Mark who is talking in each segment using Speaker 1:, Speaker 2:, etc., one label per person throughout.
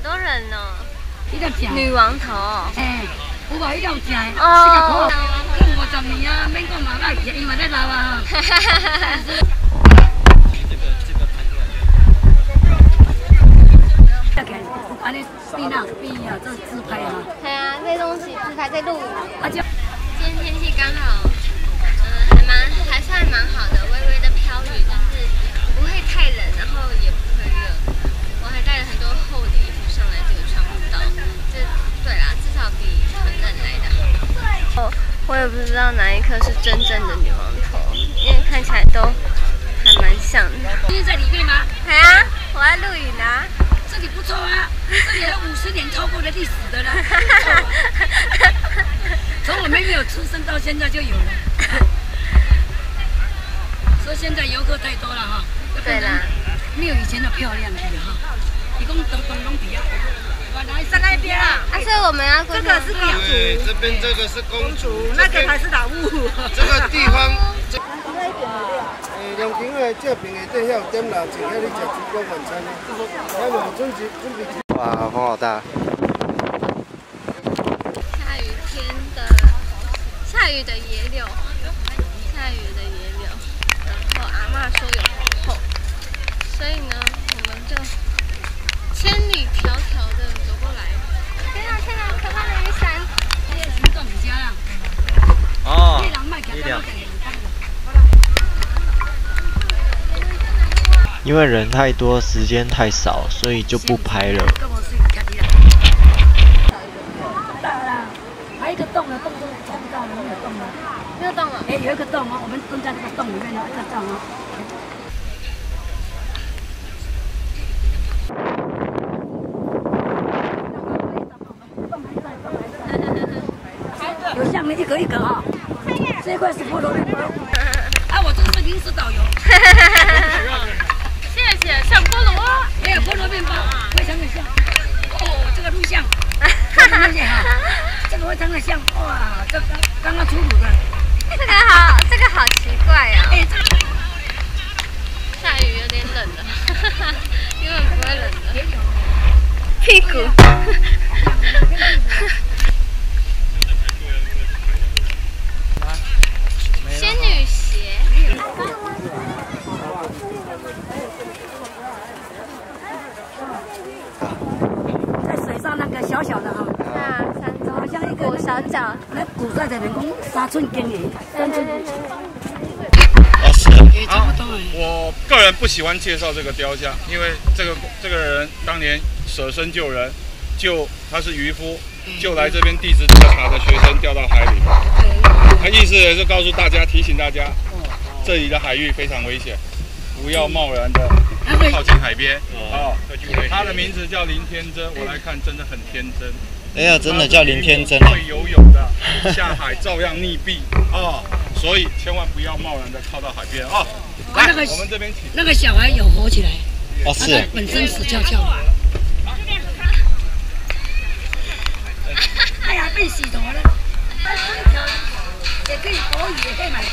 Speaker 1: 好多人哦。
Speaker 2: 一个正。
Speaker 1: 女王头。
Speaker 2: 哎，有无？一个正。
Speaker 1: 哦。
Speaker 2: 看五十年啊，免讲嘛，那伊嘛在老啊。哈哈哈哈哈。这个这个拍出来。安尼边啊边啊做自拍啊。
Speaker 1: 系啊，这东西自拍在录。啊就。今天天气刚好，我也不知道哪一颗是真正的女王头，因为看起来都还蛮像的。
Speaker 2: 今天在里面吗？
Speaker 1: 对啊，我在录影啊。
Speaker 2: 这里不错啊，这里有五十年超过的历史的了。从我妹妹有出生到现在就有了，说现在游客太多了哈，
Speaker 1: 对啦，
Speaker 2: 没有以前的漂亮了哈。一共东东东比啊，来在那边啊。
Speaker 1: 我们要
Speaker 3: 这个是公主，这边这个是公主，那个才是老物。这个地方，两平的这边的底下有点你食烛光晚餐的，还无准备准备。哇，风好大。
Speaker 1: 下雨的野柳，下雨的野柳，然后阿妈说有
Speaker 4: 因为人太多，时间太少，所以就不拍了。
Speaker 2: 还有一个洞呢，洞中找不到了，没有洞了，没有洞了。哎，有一个洞哦，我们蹲在这个洞里面呢，一个洞哦。有下面一格一格哈，这块是菠萝面包。啊，我这个是临时导游。
Speaker 1: 谢谢，像菠萝，
Speaker 2: 没有菠萝面包，非常的像。哦，这个录像，非常的好。这个会长得像哇，这刚刚刚出炉的。
Speaker 1: 这个好，这个好奇怪呀。哎，下雨有点冷了，因为不会冷的。屁股。仙女鞋。
Speaker 2: 在水上那个小小的哈。
Speaker 1: 鼓小脚，
Speaker 2: 那古代的人工三寸根诶，三寸。
Speaker 5: 哦是，啊，我个人不喜欢介绍这个雕像，因为这个这个人当年舍身救人，救他是渔夫，就来这边地质调查的学生掉到海里，他意思也是告诉大家，提醒大家，这里的海域非常危险，不要贸然的靠近海边。哦，他的名字叫林天真，我来看真的很天真。
Speaker 4: 哎呀，真的叫林天真。
Speaker 5: 会游泳的，下海照样溺毙啊！所以千万不要贸然的靠到海边啊！来，我们这边请。
Speaker 2: 那个小孩有活起来，
Speaker 4: 哦是，
Speaker 2: 本身死翘翘。哎呀，被洗头了。也可以躲雨，也可以买。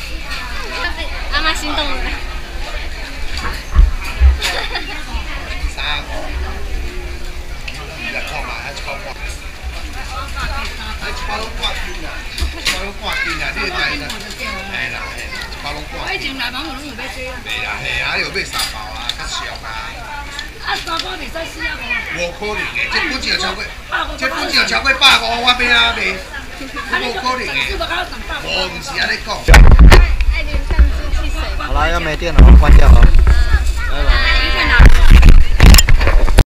Speaker 1: 妈妈心动了。
Speaker 3: 以前来访我拢有买这啊。系啦，嘿啊，有买三包啊，较俗啊。
Speaker 2: 啊，三包袂使死啊无？
Speaker 3: 无可能的，这本钱超过，这本钱超过百五，我买啊卖，无可能的。我，唔是安尼讲。
Speaker 4: 好啦，要没电了，关掉了。